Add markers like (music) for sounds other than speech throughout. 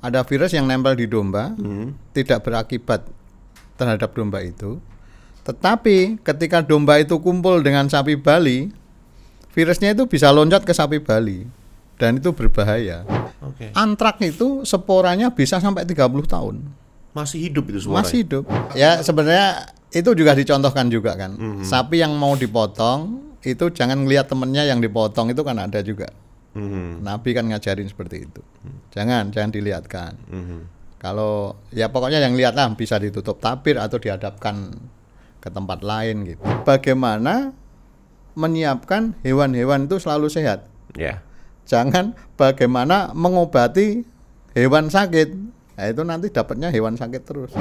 ada virus yang nempel di domba, Hmm. tidak berakibat terhadap domba itu. Tetapi ketika domba itu kumpul dengan sapi Bali, virusnya itu bisa loncat ke sapi Bali dan itu berbahaya. Oke. Antrak itu sporanya bisa sampai 30 tahun. Masih hidup itu suara. Masih hidup. Ya sebenarnya itu juga dicontohkan juga kan. Mhm. Sapi yang mau dipotong itu jangan lihat temennya yang dipotong itu kan ada juga. Mhm. Nabi kan ngajarin seperti itu. Jangan, jangan dilihatkan. Mhm. Kalau ya pokoknya yang lihat lah bisa ditutup tabir atau dihadapkan ke tempat lain gitu. Bagaimana menyiapkan hewan-hewan itu selalu sehat? Ya. Jangan bagaimana mengobati hewan sakit. Nah, itu nanti dapatnya hewan sakit terus.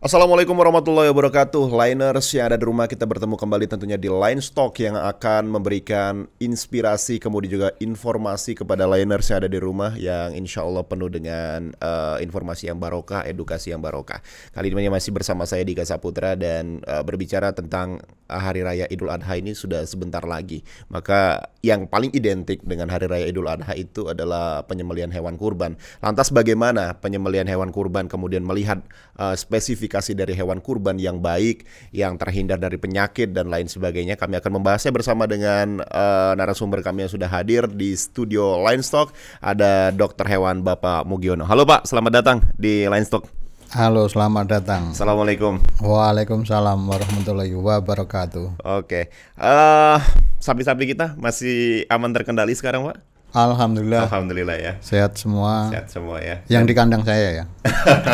Assalamualaikum warahmatullahi wabarakatuh Liners yang ada di rumah kita bertemu kembali tentunya di Line Stock yang akan memberikan inspirasi kemudian juga informasi kepada liners yang ada di rumah yang insya Allah penuh dengan eh, informasi yang barokah, edukasi yang barokah. Kali ini masih bersama saya Dika Saputra dan eh, berbicara tentang Hari Raya Idul Adha ini sudah sebentar lagi. Maka yang paling identik dengan Hari Raya Idul Adha itu adalah penyembelihan hewan kurban. Lantas bagaimana penyembelihan hewan kurban kemudian melihat eh, spesifikasi dari hewan kurban yang baik, yang terhindar dari penyakit dan lain sebagainya. Kami akan membahasnya bersama dengan eh, narasumber kami yang sudah hadir di studio Linestock. Ada dokter hewan Bapak Mugiono. Halo Pak, selamat datang di Linestock. Halo, selamat datang. Assalamualaikum. Waalaikumsalam warahmatullahi wabarakatuh. Oke, eh sapi-sapi kita masih aman terkendali sekarang, Pak? Alhamdulillah Alhamdulillah ya, sehat semua. sehat semua ya. Yang di kandang saya ya.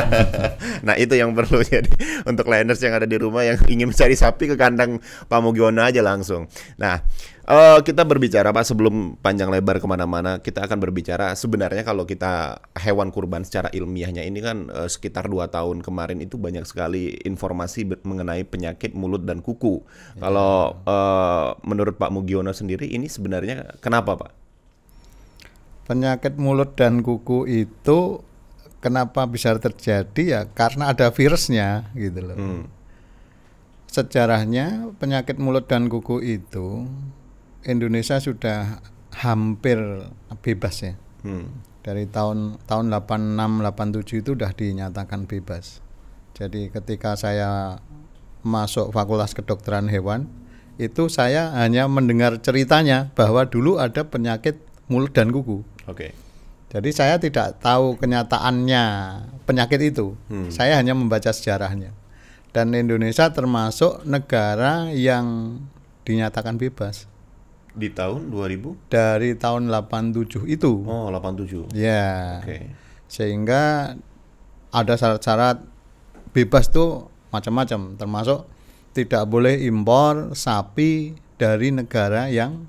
(laughs) nah itu yang perlu (laughs) jadi untuk liners yang ada di rumah yang ingin mencari sapi ke kandang Pak Mugiono aja langsung. Nah eh, kita berbicara Pak sebelum panjang lebar ke mana-mana kita akan berbicara sebenarnya kalau kita hewan kurban secara ilmiahnya ini kan eh, sekitar dua tahun kemarin itu banyak sekali informasi mengenai penyakit mulut dan kuku. Kalau eh, menurut Pak Mugiono sendiri ini sebenarnya kenapa Pak? Penyakit mulut dan kuku itu kenapa bisa terjadi ya karena ada virusnya gitu loh. Hmm. Sejarahnya penyakit mulut dan kuku itu Indonesia sudah hampir bebas ya. Hmm. Dari tahun tahun 86 87 itu sudah dinyatakan bebas. Jadi ketika saya masuk Fakultas Kedokteran Hewan itu saya hanya mendengar ceritanya bahwa dulu ada penyakit mulut dan kuku. Oke. Jadi saya tidak tahu kenyataannya penyakit itu. Hmm. Saya hanya membaca sejarahnya. Dan Indonesia termasuk negara yang dinyatakan bebas Di tahun 2000? dari tahun 87 itu. Oh 87. Ya. Oke. Sehingga ada syarat-syarat bebas tuh macam-macam termasuk tidak boleh impor sapi dari negara yang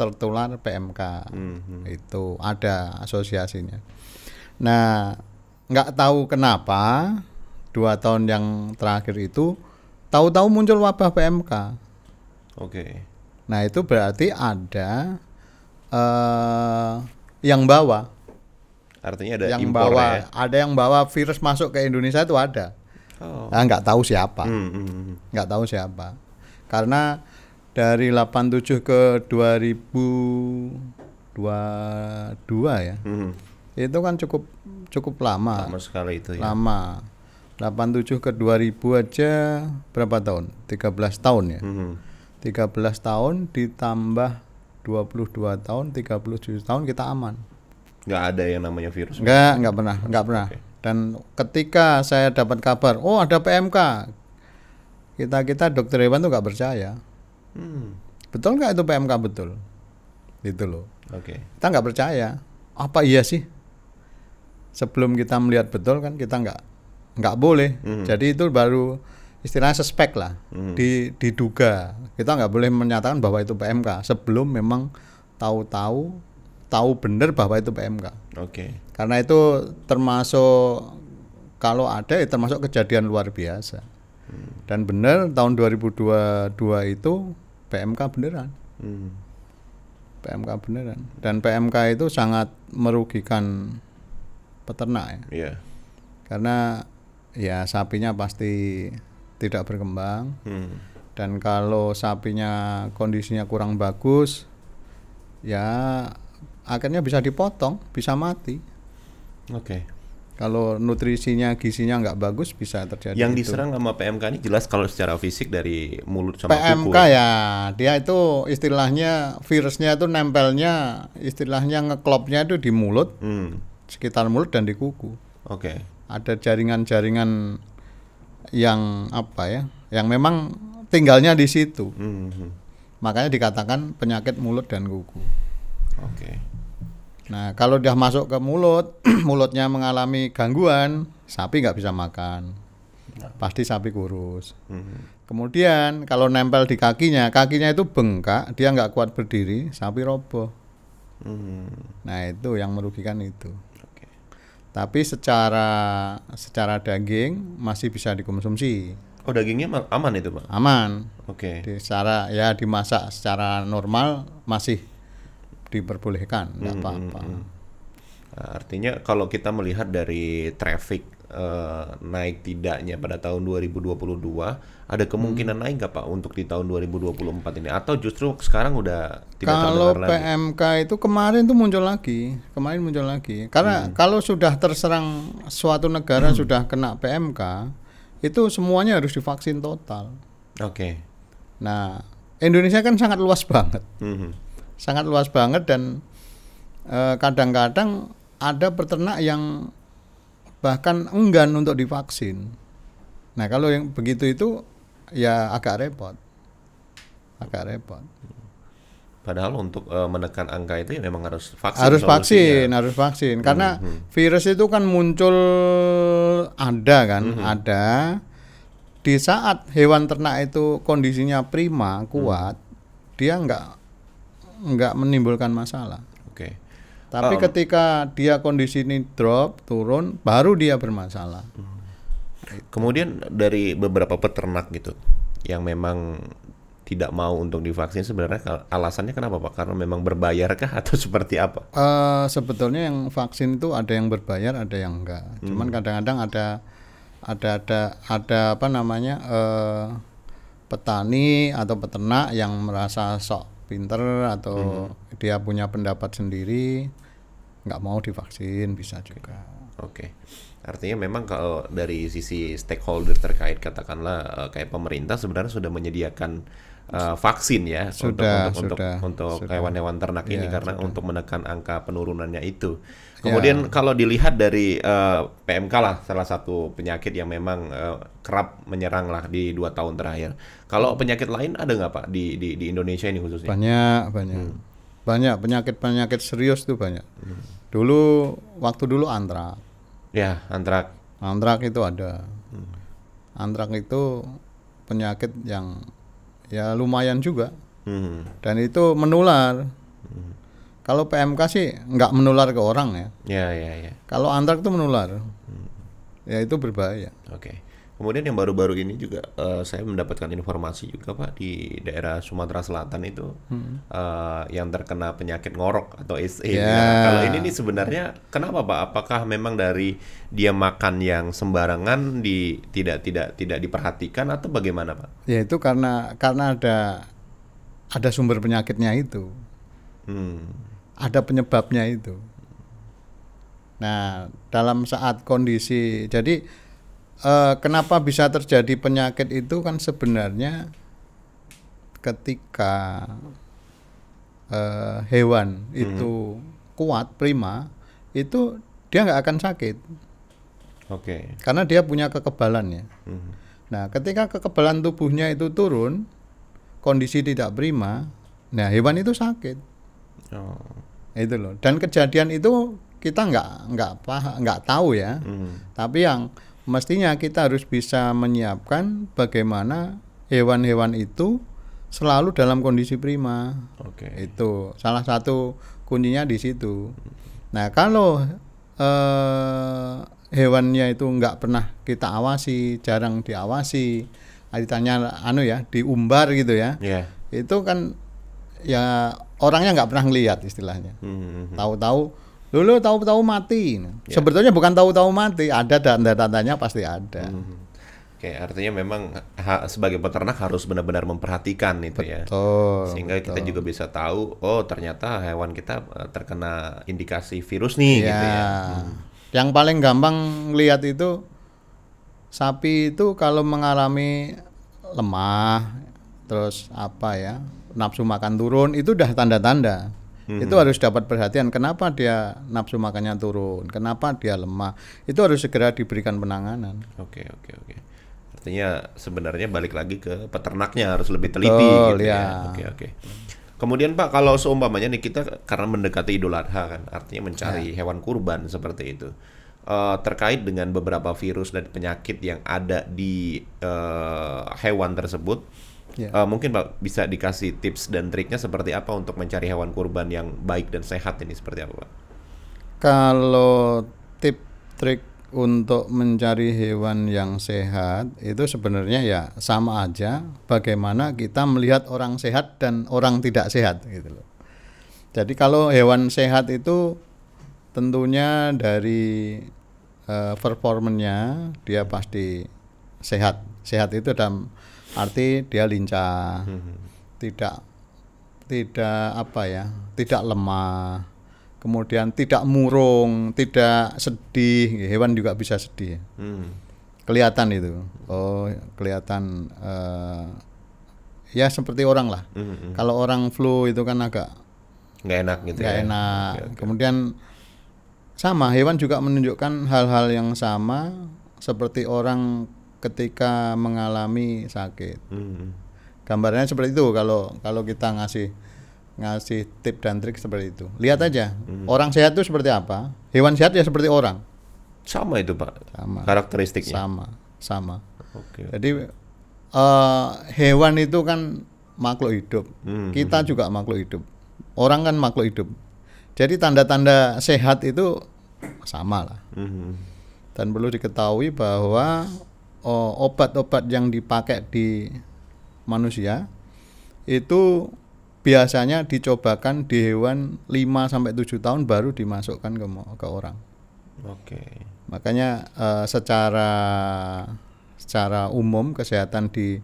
tertular PMK. Mhm. Itu ada asosiasinya. Nah, nggak tahu kenapa dua tahun yang terakhir itu tahu-tahu muncul wabah PMK. Oke. Nah, itu berarti ada eh yang bawa, Artinya ada yang impor bawa, ya. ada yang bawa virus masuk ke Indonesia itu ada. Oh. Nah, nggak tahu siapa, Hmm, hmm, hmm. nggak tahu siapa. Karena dari 87 ke 2022 ya, Hmm. itu kan cukup cukup lama. Lama sekali itu ya. lama 87 ke 2000 aja berapa tahun 13 tahun ya Hmm. 13 tahun ditambah 22 tahun 37 tahun kita aman Nggak ada yang namanya virus. enggak enggak pernah enggak pernah dan ketika saya dapat kabar oh ada PMK kita kita dokter hewan tuh nggak percaya Hmm. betul nggak itu PMK betul itu loh Oke. kita nggak percaya apa iya sih sebelum kita melihat betul kan kita nggak nggak boleh Mhm. jadi itu baru istilahnya suspek lah Mhm. di diduga kita nggak boleh menyatakan bahwa itu PMK sebelum memang tahu-tahu tahu benar bahwa itu PMK Oke. karena itu termasuk kalau ada ya termasuk kejadian luar biasa dan benar tahun 2022 itu PMK beneran Hmm. PMK beneran dan PMK itu sangat merugikan peternak ya Iya. karena ya sapinya pasti tidak berkembang. Hmm. Dan kalau sapinya kondisinya kurang bagus, ya akhirnya bisa dipotong, bisa mati. Oke. Kalau nutrisinya, gizinya nggak bagus, bisa terjadi. Yang itu. diserang sama PMK ini jelas kalau secara fisik dari mulut sama PMK kuku. ya, dia itu istilahnya virusnya itu nempelnya, istilahnya ngeklopnya itu di mulut, Hmm. sekitar mulut dan di kuku. Oke. Ada jaringan-jaringan yang apa ya, yang memang tinggalnya di situ. Hmm, hmm. Makanya dikatakan penyakit mulut dan kuku. Oke. Nah, kalau udah masuk ke mulut, (clears throat) mulutnya mengalami gangguan, sapi nggak bisa makan. Pasti sapi kurus. Hmm. Kemudian kalau nempel di kakinya, kakinya itu bengkak, dia nggak kuat berdiri, sapi roboh. Hmm. Nah, itu yang merugikan itu. Tapi secara secara daging masih bisa dikonsumsi. Oh dagingnya aman itu pak? Aman. Oke. Di secara ya dimasak secara normal masih diperbolehkan, nggak Hmm, apa-apa. Nah, artinya kalau kita melihat dari traffic eh, naik tidaknya pada tahun 2022, ada kemungkinan Hmm. naik nggak pak untuk di tahun 2024 ini? Atau justru sekarang udah tidak Kalau lagi? PMK itu kemarin tuh muncul lagi, kemarin muncul lagi. Karena Hmm. kalau sudah terserang suatu negara sudah kena PMK, itu semuanya harus divaksin total. Oke. Nah, Indonesia kan sangat luas banget, Mhm. Sangat luas banget dan eh, kadang-kadang ada peternak yang bahkan enggan untuk divaksin. Nah, kalau yang begitu itu ya agak repot, agak repot. Padahal untuk eh, menekan angka itu ya memang harus vaksin. harus solusinya. vaksin, harus vaksin. Karena virus itu kan muncul ada kan, ada di saat hewan ternak itu kondisinya prima, kuat, dia nggak nggak menimbulkan masalah. Oke. Tapi Um, ketika dia kondisi ini drop, turun, baru dia bermasalah. Kemudian dari beberapa peternak gitu yang memang tidak mau untuk divaksin sebenarnya alasannya kenapa Pak? Karena memang berbayarkah atau (laughs) seperti apa? Eh sebetulnya yang vaksin itu ada yang berbayar, ada yang enggak. Cuman kadang-kadang ada ada ada ada apa namanya eh petani atau peternak yang merasa sok pinter atau dia punya pendapat sendiri nggak mau divaksin bisa juga. Oke. Artinya memang kalau dari sisi stakeholder terkait katakanlah eh, kayak pemerintah sebenarnya sudah menyediakan eh, vaksin ya Sudah, untuk untuk sudah, untuk sudah. hewan-hewan ternak ini Iya, karena untuk menekan angka penurunannya itu. Kemudian kalau dilihat dari eh, PMK lah salah satu penyakit yang memang eh, kerap menyerang lah di dua tahun terakhir. Kalau penyakit lain ada nggak Pak di, di di Indonesia ini khususnya? Banyak banyak banyak penyakit penyakit serius tuh banyak. Dulu waktu dulu antrak Ya, antrak. Antrak itu ada. Antrak itu penyakit yang ya lumayan juga Hmm. dan itu menular. Kalau PMK sih nggak menular ke orang ya. Ya, ya, ya. Kalau antrak itu menular, ya itu berbahaya. Oke. Kemudian yang baru-baru ini juga eh, saya mendapatkan informasi juga Pak di daerah Sumatera Selatan itu eh, yang terkena penyakit ngorok atau SE. Ya. Nah, kalau ini nih sebenarnya kenapa Pak? Apakah memang dari dia makan yang sembarangan di tidak tidak tidak diperhatikan atau bagaimana Pak? Ya itu karena karena ada ada sumber penyakitnya itu, Hmm. Ada penyebabnya itu. Nah, dalam saat kondisi jadi eh, kenapa bisa terjadi penyakit itu kan sebenarnya ketika eh, hewan itu kuat prima itu dia nggak akan sakit Oke. karena dia punya kekebalan ya. Hmm. Nah, ketika kekebalan tubuhnya itu turun, kondisi tidak prima, nah hewan itu sakit. Oh. Itu loh. Dan kejadian itu kita nggak nggak paham, nggak tahu ya. Hmm. Tapi yang mestinya kita harus bisa menyiapkan bagaimana hewan-hewan itu selalu dalam kondisi prima. Oke. Itu salah satu kuncinya di situ. Nah, kalau eh, hewannya itu nggak pernah kita awasi, jarang diawasi, ditanya anu ya, diumbar gitu ya. Ya. Itu kan ya orangnya nggak pernah ngelihat istilahnya. Hmm. Tahu-tahu lulu tahu-tahu mati. Sebetulnya bukan tahu-tahu mati, ada tanda-tandanya pasti ada. Hmm. Oke, artinya memang ha- sebagai peternak harus benar-benar memperhatikan itu ya. Betul. Sehingga kita juga bisa tahu, oh ternyata hewan kita eh, terkena indikasi virus nih gitu ya. Yang paling gampang lihat itu sapi itu kalau mengalami lemah, terus apa ya, nafsu makan turun, itu udah tanda-tanda. Itu harus dapat perhatian. Kenapa dia nafsu makannya turun? Kenapa dia lemah? Itu harus segera diberikan penanganan. Oke, oke, oke. Artinya sebenarnya balik lagi ke peternaknya harus lebih teliti Betul, gitu ya. ya. Oke, oke. Kemudian Pak, kalau seumpamanya nih kita karena mendekati Idul Adha kan, artinya mencari hewan kurban seperti itu. Eh, terkait dengan beberapa virus dan penyakit yang ada di eh, hewan tersebut, Ya. eh, mungkin Pak bisa dikasih tips dan triknya seperti apa untuk mencari hewan kurban yang baik dan sehat ini seperti apa Pak? Kalau tip trik untuk mencari hewan yang sehat itu sebenarnya ya sama aja bagaimana kita melihat orang sehat dan orang tidak sehat gitu loh. Jadi kalau hewan sehat itu tentunya dari eh, performanya dia pasti sehat. Sehat itu dalam arti dia lincah, tidak tidak apa ya, tidak lemah, kemudian tidak murung, tidak sedih. Hewan juga bisa sedih. Hmm. Kelihatan itu. Oh, kelihatan eh, ya seperti orang lah. Mhm. Kalau orang flu itu kan agak Nggak enak gitu nggak ya. enak. Oke, oke. Kemudian sama hewan juga menunjukkan hal-hal yang sama seperti orang ketika mengalami sakit. Mhm. Gambarnya seperti itu kalau kalau kita ngasih ngasih tip dan trik seperti itu. Lihat aja orang sehat itu seperti apa, hewan sehat ya seperti orang. Sama itu Pak. Sama. Karakteristiknya. Sama, sama. Oke. Jadi eh, hewan itu kan makhluk hidup. Hmm, Kita juga makhluk hidup. Orang kan makhluk hidup. Jadi tanda-tanda sehat itu sama lah. Mhm. Dan perlu diketahui bahwa obat-obat yang dipakai di manusia itu biasanya dicobakan di hewan 5 sampai 7 tahun baru dimasukkan ke ke orang. Oke. Makanya eh, secara secara umum kesehatan di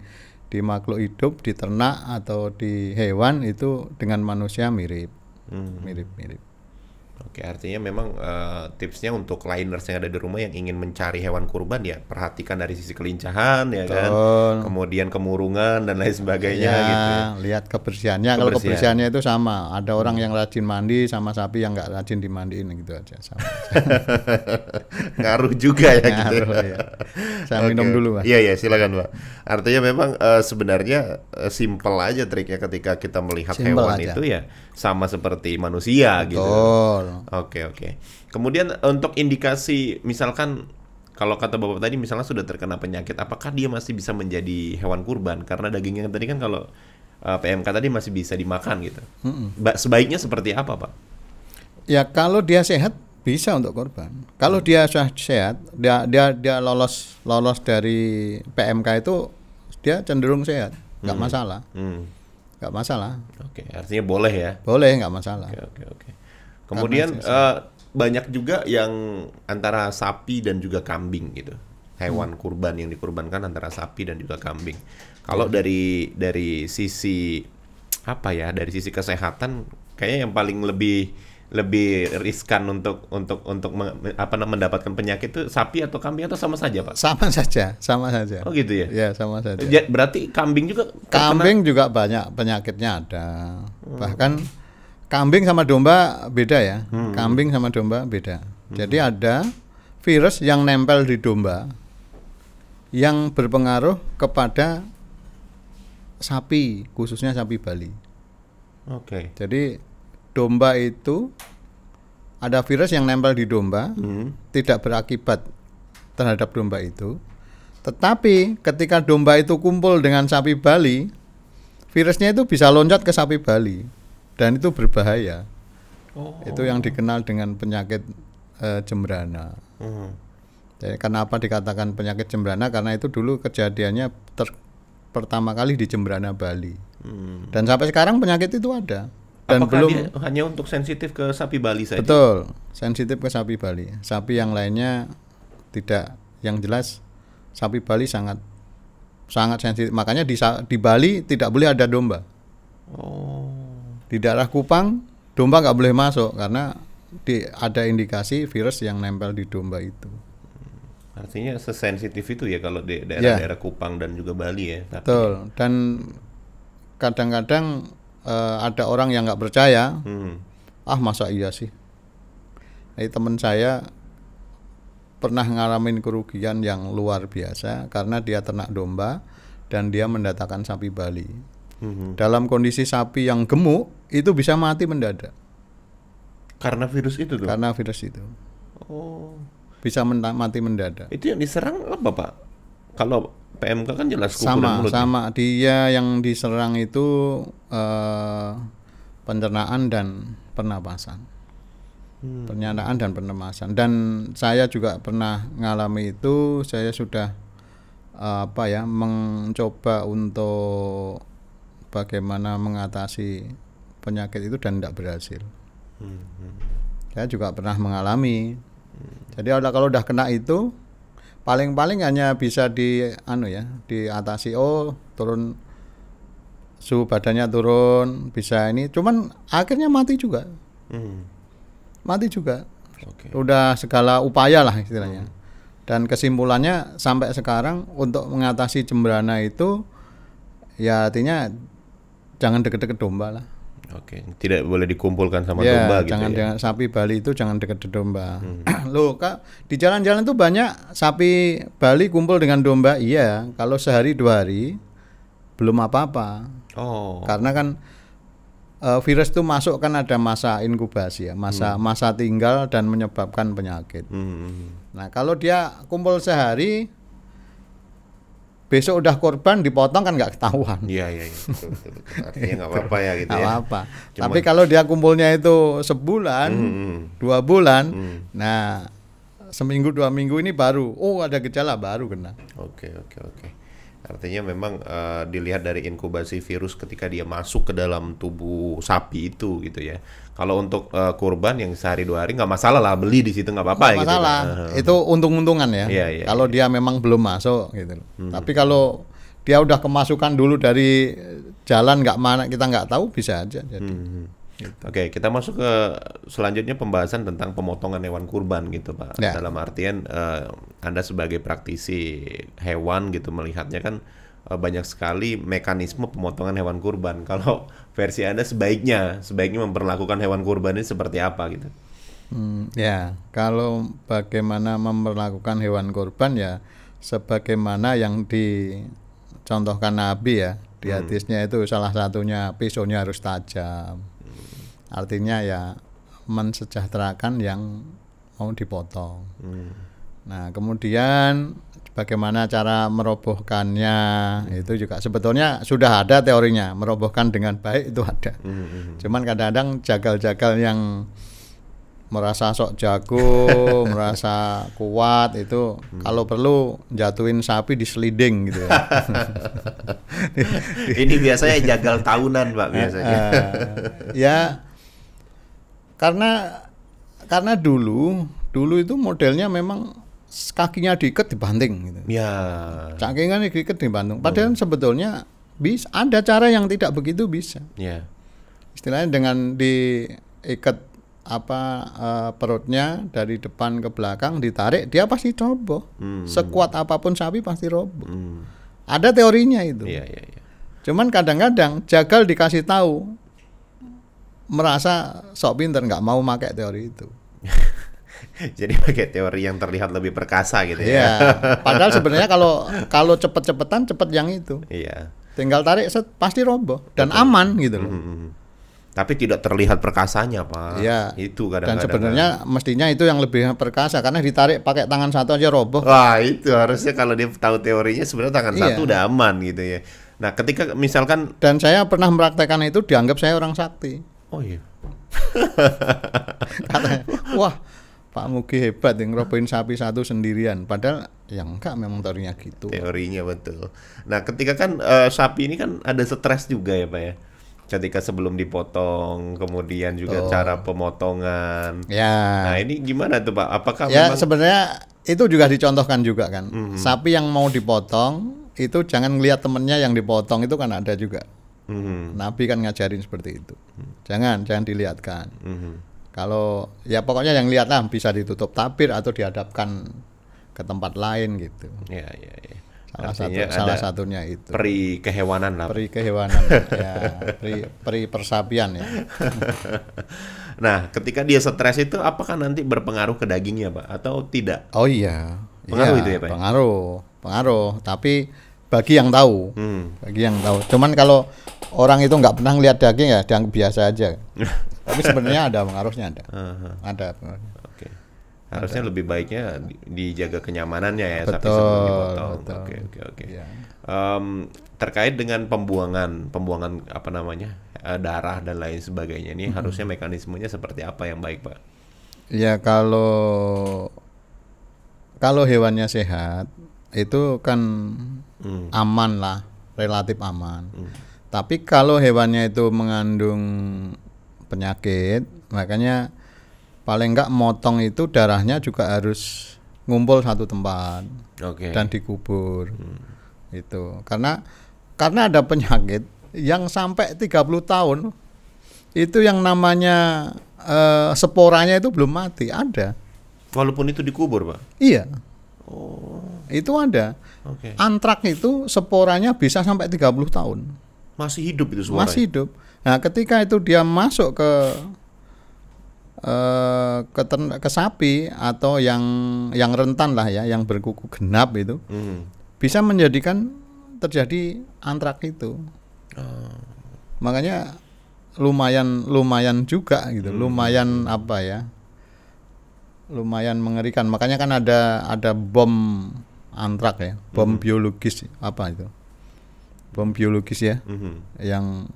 di makhluk hidup, di ternak atau di hewan itu dengan manusia mirip, Hmm. mirip-mirip. Oke, artinya memang eh, tipsnya untuk liners yang ada di rumah yang ingin mencari hewan kurban ya perhatikan dari sisi kelincahan ya kan, kemudian kemurungan dan lain sebagainya Ya, gitu. Ya. lihat kebersihannya. Kalau Kebersihan. kebersihannya itu sama. Ada orang yang rajin mandi sama sapi yang nggak rajin dimandiin gitu aja. Sama. (laughs) Ngaruh juga ya gitu. Ngaruh, ya. Saya minum Oke. dulu, Pak. Iya iya silakan Pak. Artinya memang eh, sebenarnya eh, simple aja triknya ketika kita melihat Simple hewan aja. itu ya sama seperti manusia gitu. Betul. Oke oke. Kemudian untuk indikasi misalkan kalau kata bapak tadi misalnya sudah terkena penyakit, apakah dia masih bisa menjadi hewan kurban? Karena dagingnya tadi kan kalau uh, PMK tadi masih bisa dimakan gitu. Ba- sebaiknya seperti apa pak? Ya kalau dia sehat bisa untuk korban. Kalau dia sudah sehat, dia dia dia lolos lolos dari PMK itu dia cenderung sehat, nggak masalah, Hmm. nggak masalah. Oke, artinya boleh ya. Boleh nggak masalah. Oke oke oke. Kemudian eh, banyak juga yang antara sapi dan juga kambing gitu. Hewan kurban yang dikurbankan antara sapi dan juga kambing. Kalau dari dari sisi apa ya? Dari sisi kesehatan kayaknya yang paling lebih lebih riskan untuk untuk untuk me- apa mendapatkan penyakit itu sapi atau kambing atau sama saja, Pak? Sama saja, sama saja. Oh gitu ya. Ya sama saja. Ja- Berarti kambing juga Kambing juga banyak penyakitnya ada. Bahkan kambing sama domba beda ya. Kambing sama domba beda. Jadi ada virus yang nempel di domba yang berpengaruh kepada sapi, khususnya sapi Bali. Oke. Jadi domba itu ada virus yang nempel di domba, Hmm. tidak berakibat terhadap domba itu. Tetapi ketika domba itu kumpul dengan sapi Bali, virusnya itu bisa loncat ke sapi Bali dan itu berbahaya. Oh. Itu yang dikenal dengan penyakit eh, jembrana. Hmm. Jadi kenapa dikatakan penyakit jembrana? Karena itu dulu kejadiannya ter- pertama kali di Jembrana Bali. Hmm. Dan sampai sekarang penyakit itu ada. Dan Apakah belum dia hanya untuk sensitif ke sapi Bali saja? Betul, sensitif ke sapi Bali. Sapi yang lainnya tidak. Yang jelas sapi Bali sangat sangat sensitif. Makanya di di Bali tidak boleh ada domba. Oh. Di daerah Kupang domba nggak boleh masuk karena di, ada indikasi virus yang nempel di domba itu. Artinya sesensitif itu ya kalau di Ya. daerah-daerah Kupang dan juga Bali ya. Tapi, Betul. Dan kadang-kadang eh, ada orang yang nggak percaya, Hmm. ah masa iya sih. Jadi teman saya pernah ngalamin kerugian yang luar biasa karena dia ternak domba dan dia mendatangkan sapi Bali. Mhm. Dalam kondisi sapi yang gemuk itu bisa mati mendadak Karena virus itu tuh. karena virus itu. Oh. Bisa mati mendadak. Itu yang diserang apa, Pak? Kalau PMK kan jelas kuku dan sama mulut. ya? sama dia yang diserang itu eh, pencernaan dan pernapasan Hmm. pencernaan dan pernapasan dan saya juga pernah ngalami itu saya sudah apa ya mencoba untuk bagaimana mengatasi penyakit itu dan tidak berhasil Hmm, hmm. saya juga pernah mengalami jadi ada kalau udah kena itu paling-paling hanya bisa di anu ya diatasi oh turun suhu badannya turun bisa ini. Cuman akhirnya mati juga. Hmm. mati juga. Oke. udah segala upaya lah istilahnya. Dan kesimpulannya sampai sekarang untuk mengatasi cemberana itu ya artinya jangan deket-deket domba lah Oke, tidak boleh dikumpulkan sama ya, domba gitu jangan ya. Hmm. dengan sapi Bali itu jangan dekat domba. (clears throat) Loh, Kak, di jalan-jalan tuh banyak sapi Bali kumpul dengan domba. Iya, kalau sehari dua hari belum apa-apa. Oh. Karena kan eh, virus itu masuk kan ada masa inkubasi ya, masa masa tinggal dan menyebabkan penyakit. Hmm. Nah, kalau dia kumpul sehari besok udah korban dipotong kan nggak ketahuan. Iya, iya, iya. Betul, betul, betul. Artinya nggak apa-apa ya gitu Nggak ya. apa-apa. Tapi kalau dia kumpulnya itu sebulan, Hmm. dua bulan, Hmm. nah seminggu dua minggu ini baru, oh ada gejala baru kena. Oke, oke, oke. Artinya memang eh, dilihat dari inkubasi virus ketika dia masuk ke dalam tubuh sapi itu gitu ya. Kalau untuk eh, kurban yang sehari dua hari nggak masalah lah beli di situ nggak apa-apa gitu. masalah, kan. itu untung-untungan ya. Iya, iya, kalau dia memang belum masuk gitu. loh. Tapi kalau dia udah kemasukan dulu dari jalan nggak mana kita nggak tahu bisa aja. Jadi. Hmm. Oke, kita masuk ke selanjutnya pembahasan tentang pemotongan hewan kurban gitu, Pak. Ya. Dalam artian eh, Anda sebagai praktisi hewan gitu melihatnya kan banyak sekali mekanisme pemotongan hewan kurban. (laughs) Kalau versi Anda sebaiknya sebaiknya memperlakukan hewan kurban ini seperti apa gitu. Hmm, ya, kalau bagaimana memperlakukan hewan kurban ya sebagaimana yang dicontohkan Nabi ya di hadisnya itu salah satunya pisaunya harus tajam. Artinya ya mensejahterakan yang mau dipotong. Hmm. Nah, kemudian bagaimana cara merobohkannya itu juga sebetulnya sudah ada teorinya. Merobohkan dengan baik itu ada. Hmm, hmm. Cuman kadang-kadang jagal-jagal yang merasa sok jago, (laughs) merasa kuat itu kalau perlu jatuhin sapi di sliding gitu ya. (laughs) ini biasanya jagal tahunan, Pak, biasanya. Eh, ya karena karena dulu dulu itu modelnya memang kakinya diikat dibanting gitu. ya. Cakingan diikat dibanting. Padahal sebetulnya bisa ada cara yang tidak begitu bisa. Ya. istilahnya dengan diikat apa eh, perutnya dari depan ke belakang ditarik dia pasti roboh Hmm. sekuat apa pun sapi pasti roboh Hmm. ada teorinya itu Iya, iya, iya. cuman kadang-kadang jagal dikasih tahu merasa sok pinter nggak mau pakai teori itu (laughs) (laughs) Jadi pakai teori yang terlihat lebih perkasa gitu ya. Iya (laughs) padahal sebenarnya kalau kalau cepet-cepetan cepet yang itu Iya. tinggal tarik set, pasti roboh dan aman gitu loh Hmm. Tapi tidak terlihat perkasanya, Pak. Iya. Itu dan kadang-kadang. sebenarnya mestinya itu yang lebih perkasa karena ditarik pakai tangan satu aja roboh Wah, itu harusnya kalau dia tahu teorinya sebenarnya tangan Iya. satu udah aman gitu ya. Nah, ketika misalkan Dan saya pernah mempraktekkan itu dianggap saya orang sakti. oh iya. (laughs) Katanya, wah Pak Mugi hebat yang ngerobohin sapi satu sendirian. Padahal yang enggak memang teorinya gitu. Teorinya betul. Nah, ketika kan eh, sapi ini kan ada stres juga ya, Pak ya. Ketika sebelum dipotong, kemudian juga Oh. cara pemotongan. Ya, Nah, ini gimana tuh, Pak? Apakah ya memang sebenarnya itu juga dicontohkan juga kan. Mhm. Sapi yang mau dipotong itu jangan ngelihat temennya yang dipotong itu kan ada juga. Mhm. Nabi kan ngajarin seperti itu. Jangan, jangan dilihatkan. Mhm. Kalau ya pokoknya yang lihat lah bisa ditutup tabir atau dihadapkan ke tempat lain gitu. Ya, ya, ya. Salah satu salah satunya itu. peri kehewanan lah. Peri kehewanan ya, peri, peri persapian ya. (laughs) Nah, ketika dia stres itu apakah nanti berpengaruh ke dagingnya, Pak, atau tidak? Oh iya. Pengaruh Iya, itu ya, Pak? Pengaruh, pengaruh. Tapi bagi yang tahu, Hmm. bagi yang tahu. Cuman kalau orang itu nggak pernah lihat daging ya, dianggap biasa aja. (laughs) Tapi sebenarnya ada pengaruhnya ada. Aha, Ada pengaruhnya. Oke. Harusnya lebih baiknya di- dijaga kenyamanannya ya sapi Betul, sebelum dipotong. Oke, oke, oke. Iya. Terkait dengan pembuangan, pembuangan apa namanya? eh, darah dan lain sebagainya ini Mm-hmm. harusnya mekanismenya seperti apa yang baik, Pak? Ya kalau kalau hewannya sehat itu kan Hmm. aman lah, relatif aman. Tapi kalau hewannya itu mengandung penyakit, makanya paling enggak motong itu darahnya juga harus ngumpul satu tempat Oke. dan dikubur. Itu. Karena karena ada penyakit yang sampai 30 tahun itu yang namanya eh, sporanya itu belum mati, ada. Walaupun itu dikubur, Pak. Iya, Oh, itu ada. oke. Antrak itu sporanya bisa sampai 30 tahun. Masih hidup itu suaranya. Masih hidup. Nah, ketika itu dia masuk ke eh, ke, tern- ke sapi atau yang yang rentan lah ya, yang berkuku genap itu Hmm. bisa menjadikan terjadi antrak itu. Oh. Makanya lumayan lumayan juga gitu, lumayan apa ya? Lumayan mengerikan. Makanya kan ada ada bom antrak ya, bom biologis apa itu? Bom biologis ya Mhm. yang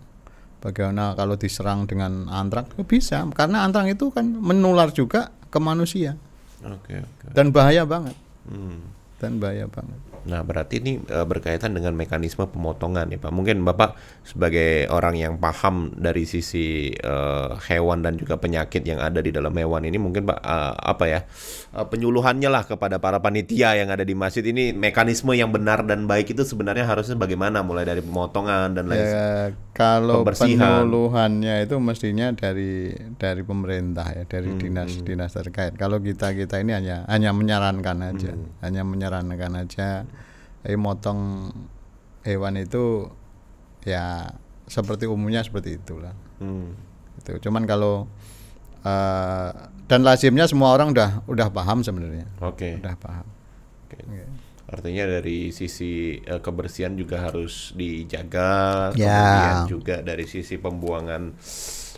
bagaimana kalau diserang dengan antrak Oh, bisa karena antrak itu kan menular juga ke manusia Oke, oke. dan bahaya banget Hmm. dan bahaya banget. Nah, berarti ini eh, berkaitan dengan mekanisme pemotongan ya, Pak. Mungkin Bapak sebagai orang yang paham dari sisi eh, hewan dan juga penyakit yang ada di dalam hewan ini, mungkin Pak eh, apa ya eh, penyuluhannya lah kepada para panitia yang ada di masjid ini mekanisme yang benar dan baik itu sebenarnya harusnya bagaimana, mulai dari pemotongan dan lain. Ya, kalau Pembersihan. penyuluhannya itu mestinya dari dari pemerintah ya, dari Hmm, dinas-dinas terkait. Kalau kita kita ini hanya hanya menyarankan aja, Hmm. hanya menyarankan aja. Eh motong hewan itu ya seperti umumnya seperti itulah. Hmm. Itu. Cuman kalau eh, dan lazimnya semua orang udah udah paham sebenarnya, Oke. udah paham. Oke. Oke. Artinya dari sisi eh, kebersihan juga harus dijaga, Ya. kemudian juga dari sisi pembuangan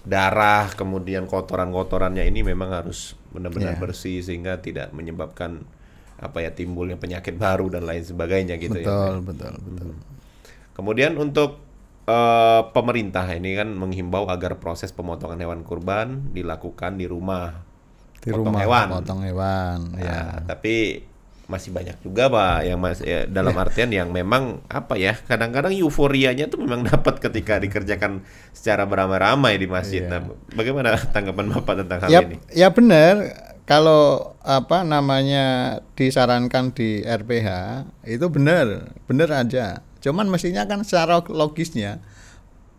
darah, kemudian kotoran-kotorannya ini memang harus benar-benar Ya. bersih sehingga tidak menyebabkan apa ya timbulnya penyakit baru dan lain sebagainya gitu ya. betul, betul, betul. Kemudian untuk eh, pemerintah ini kan menghimbau agar proses pemotongan hewan kurban dilakukan di rumah. Di Potong rumah hewan. potong hewan, ya. Nah, tapi masih banyak juga pak yang mas ya, dalam (laughs) artian yang memang apa ya kadang-kadang euforianya tuh memang (laughs) dapat ketika dikerjakan secara beramai-ramai di masjid. Iya. Nah, bagaimana tanggapan bapak tentang hal ya, ini? ya benar. Kalau apa namanya disarankan di RPH itu benar, benar aja. Cuman mestinya kan secara logisnya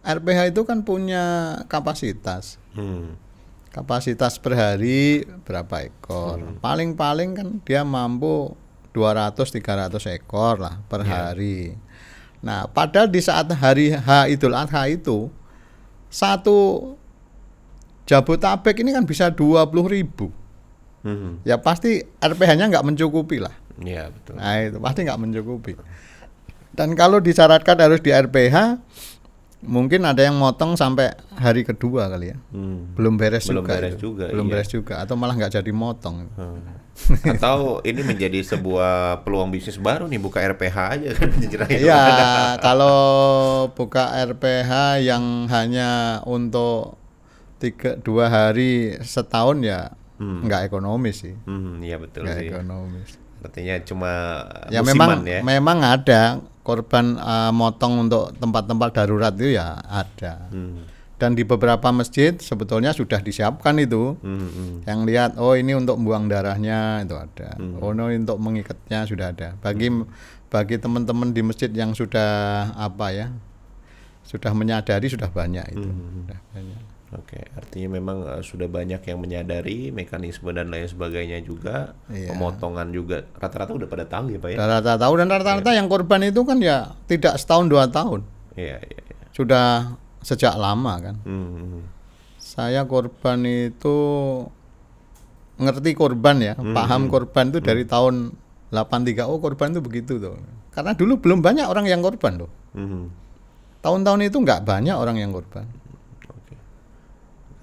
RPH itu kan punya kapasitas. Hmm. Kapasitas per hari berapa ekor? Paling-paling kan dia mampu 200 300 ekor lah per hari. Nah, padahal di saat hari H Idul Adha itu satu Jabotabek ini kan bisa 20 ribu. Hmm. Ya pasti RPH-nya nggak mencukupi lah. Ya betul. Nah itu pasti nggak mencukupi. Dan kalau disyaratkan harus di RPH, mungkin ada yang motong sampai hari kedua kali ya. Hmm. Belum beres Belum juga. beres itu. juga, Belum iya. beres juga. Atau malah nggak jadi motong. Hmm. Atau ini menjadi sebuah peluang bisnis baru nih buka RPH aja kan. (laughs) Iya, kalau buka RPH yang hanya untuk tiga dua hari setahun ya nggak ekonomis sih. Hmm, iya betul Nggak sih. ekonomis. Artinya cuma Ya memang ya. memang ada korban eh, motong untuk tempat-tempat darurat itu ya ada. Hmm. dan di beberapa masjid sebetulnya sudah disiapkan itu. Hmm, hmm. Yang lihat oh ini untuk buang darahnya itu ada. Hmm. Oh ini untuk mengikatnya sudah ada. Bagi bagi teman-teman di masjid yang sudah apa ya? Sudah menyadari sudah banyak itu. Hmm. Sudah banyak. Oke, artinya memang eh, sudah banyak yang menyadari mekanisme dan lain sebagainya juga, Iya. pemotongan juga rata-rata udah pada tahu ya pak ya? Rata-rata tahu dan rata-rata yang korban itu kan ya tidak setahun dua tahun. Iya iya. iya. Sudah sejak lama kan. Hmm, hmm. Saya korban itu ngerti korban ya, paham korban itu dari tahun 83 oh korban itu begitu tuh. Karena dulu belum banyak orang yang korban loh. Hmm, hmm. Tahun-tahun itu nggak banyak orang yang korban.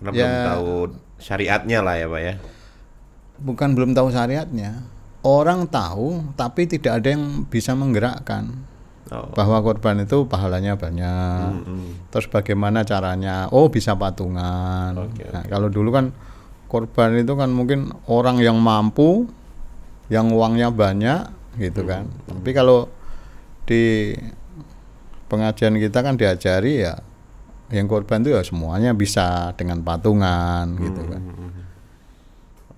Karena Ya. belum tahu syariatnya lah ya pak ya? Bukan belum tahu syariatnya. Orang tahu tapi tidak ada yang bisa menggerakkan Oh. bahwa korban itu pahalanya banyak. Hmm, hmm. Terus bagaimana caranya? Oh bisa patungan. Oke, Nah, kalau dulu kan korban itu kan mungkin orang yang mampu, yang uangnya banyak, gitu kan. Tapi kalau di pengajian kita kan diajari ya, yang korban itu ya semuanya bisa dengan patungan, gitu kan.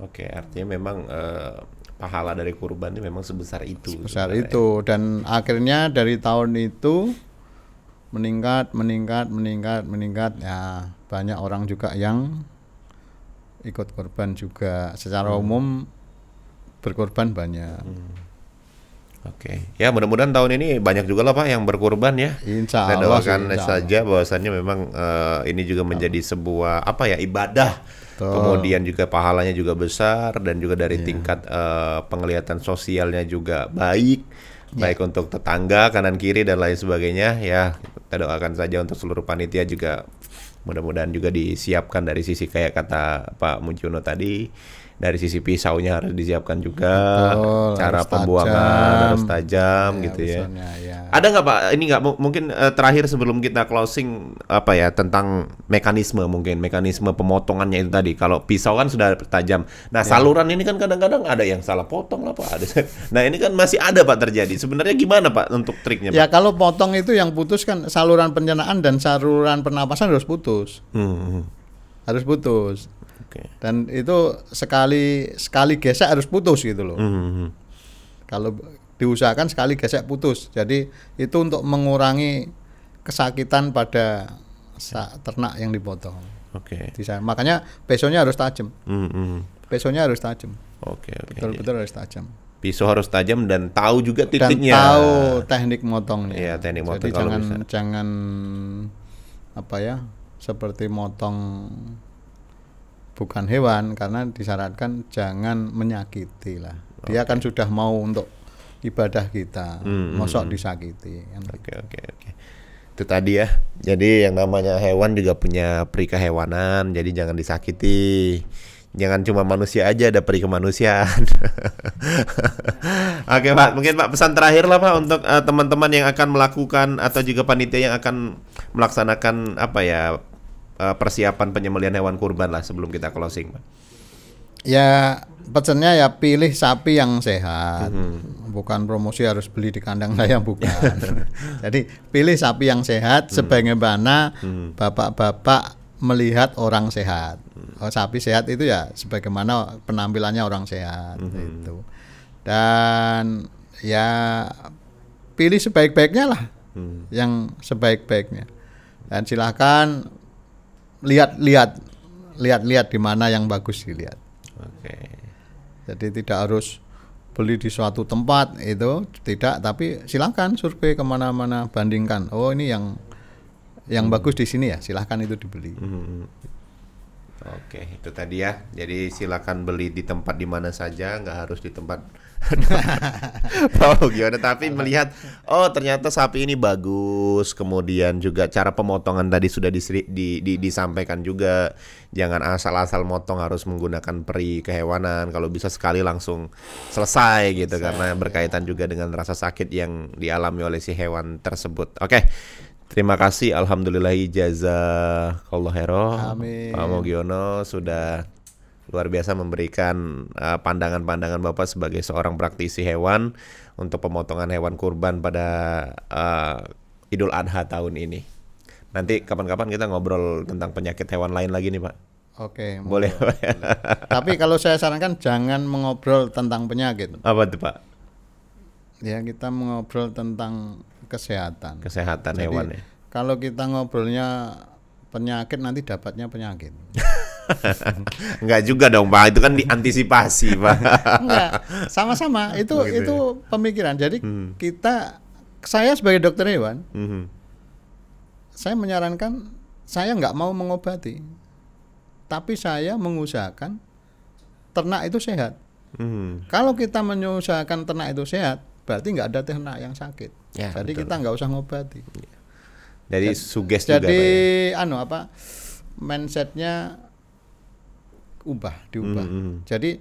Oke, artinya memang eh, pahala dari kurban itu memang sebesar itu. Besar sebenarnya. itu dan akhirnya dari tahun itu meningkat, meningkat, meningkat, meningkat. Ya banyak orang juga yang ikut korban juga. Secara umum berkorban banyak. Oke, ya mudah-mudahan tahun ini banyak juga lah pak yang berkurban ya. Insya Allah doakan insya saja bahwasannya memang eh, ini juga menjadi sebuah apa ya ibadah. Betul. Kemudian juga pahalanya juga besar dan juga dari Iya. tingkat eh, penglihatan sosialnya juga baik, Iya. baik untuk tetangga kanan kiri dan lain sebagainya. Ya kita doakan saja untuk seluruh panitia juga mudah-mudahan juga disiapkan dari sisi kayak kata Pak Muncuno tadi dari sisi pisaunya harus disiapkan juga, Betul, cara harus pembuangan tajam. harus tajam Ya, gitu ya. misalnya, ya. Ada nggak Pak? Ini nggak mu- mungkin eh, terakhir sebelum kita closing apa ya tentang mekanisme mungkin mekanisme pemotongannya itu tadi. Kalau pisau kan sudah tajam. Ya. Nah saluran ini kan kadang-kadang ada yang salah potong lah Pak. Ada. (laughs) Nah ini kan masih ada Pak terjadi. Sebenarnya gimana Pak untuk triknya? Pak? Ya kalau potong itu yang putus kan saluran pencernaan dan saluran pernapasan harus putus, Hmm, hmm. harus putus. Oke. Dan itu sekali sekali gesek harus putus gitu loh. Hmm, hmm. Kalau diusahakan sekali gesek putus. Jadi itu untuk mengurangi kesakitan pada ternak yang dipotong. Oke. Di sana. Makanya pesonya harus tajam. Hmm, hmm. Pesonya harus tajam. Oke oke. Betul-betul harus tajam. Pisau harus tajam dan tahu juga Dan titiknya. tahu teknik motongnya. Iya, teknik motong Jadi jangan bisa. jangan apa ya? Seperti motong bukan hewan karena disyaratkan jangan menyakiti lah. Dia kan sudah mau untuk ibadah kita, Hmm, mosok disakiti kan. Oke oke oke. Itu tadi ya. Jadi yang namanya hewan juga punya peri kehewanan. Jadi jangan disakiti. Jangan cuma manusia aja ada peri kemanusiaan. (laughs) oke Pak, mungkin Pak pesan terakhir lah Pak untuk eh, teman-teman yang akan melakukan atau juga panitia yang akan melaksanakan apa ya eh, persiapan penyembelihan hewan kurban lah sebelum kita closing Pak. Ya pesannya ya pilih sapi yang sehat. Bukan promosi harus beli di kandang saya bukan. (laughs) Jadi pilih sapi yang sehat sebagaimana bapak-bapak melihat orang sehat. Oh, sapi sehat itu ya sebagaimana penampilannya orang sehat itu. Dan ya pilih sebaik-baiknya lah. Hmm. Yang sebaik-baiknya. Dan silakan lihat-lihat lihat-lihat di mana yang bagus dilihat. Oke. Jadi tidak harus beli di suatu tempat itu tidak, tapi silakan survei ke mana-mana bandingkan. Oh ini yang yang bagus di sini ya, silahkan itu dibeli. Hmm. Oke, itu tadi ya. Jadi silakan beli di tempat di mana saja, nggak harus di tempat. (laughs) oh gimana? Tapi melihat, oh ternyata sapi ini bagus. Kemudian juga cara pemotongan tadi sudah diseri- di, di- disampaikan juga. Jangan asal-asal motong harus menggunakan peri kehewanan. Kalau bisa sekali langsung selesai gitu, karena berkaitan juga dengan rasa sakit yang dialami oleh si hewan tersebut. Oke. Terima kasih, alhamdulillah jazakallah khairan. Amin. Pak Mogiono sudah luar biasa memberikan uh, pandangan-pandangan Bapak sebagai seorang praktisi hewan untuk pemotongan hewan kurban pada uh, Idul Adha tahun ini. Nanti kapan-kapan kita ngobrol tentang penyakit hewan lain lagi nih Pak. Oke. Boleh Pak. Tapi kalau saya sarankan jangan mengobrol tentang penyakit. Apa tuh Pak? Ya kita mengobrol tentang kesehatan. Kesehatan Jadi, hewan ya. Kalau kita ngobrolnya penyakit nanti dapatnya penyakit. (laughs) Enggak juga dong Pak, itu kan diantisipasi (laughs) Pak. Enggak, sama-sama. Itu Oh, gitu itu pemikiran. Jadi Hmm. kita saya sebagai dokter hewan, Mhm. saya menyarankan saya nggak mau mengobati. Tapi saya mengusahakan ternak itu sehat. Mhm. Kalau kita mengusahakan ternak itu sehat, berarti nggak ada ternak yang sakit. Ya, Jadi betul. kita nggak usah ngobati. Jadi suges juga Jadi Pak ya. anu apa mindsetnya ubah diubah. Mhm. Jadi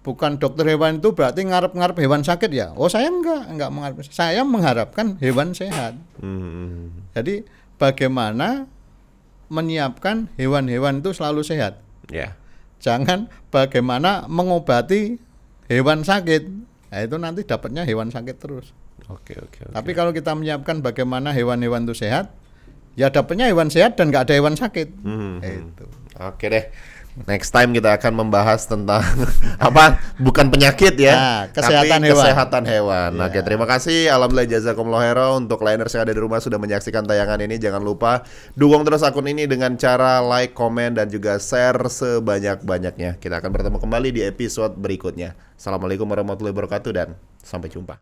bukan dokter hewan itu berarti ngarep-ngarep hewan sakit ya. Oh saya enggak enggak mengharap. Saya mengharapkan hewan sehat. Mhm. Jadi bagaimana menyiapkan hewan-hewan itu selalu sehat. Ya. Jangan bagaimana mengobati hewan sakit. Nah, itu nanti dapatnya hewan sakit terus. Oke oke oke. Tapi kalau kita menyiapkan bagaimana hewan-hewan itu sehat, ya dapatnya hewan sehat dan nggak ada hewan sakit. Mhm. Itu. Oke deh. Next time kita akan membahas tentang (laughs) apa? Bukan penyakit ya, Nah, kesehatan tapi hewan. kesehatan hewan. Iya. Oke, terima kasih. Alhamdulillah jazakumullah khairan untuk liners yang ada di rumah sudah menyaksikan tayangan ini. Jangan lupa dukung terus akun ini dengan cara like, komen dan juga share sebanyak-banyaknya. Kita akan bertemu kembali di episode berikutnya. Assalamualaikum warahmatullahi wabarakatuh dan sampai jumpa.